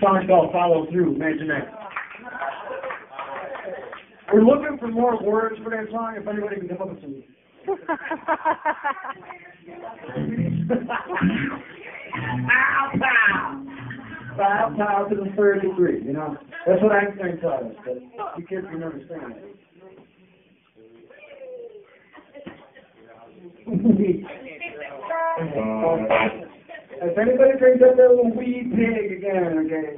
Song called Follow Through, Imagine that. We're looking for more words for that song, if anybody can come up with some. Pow, pow. Pow, pow to the third degree, you know? That's what Einstein taught us, but you kids can understand it. if anybody brings up that little wee pig again, okay?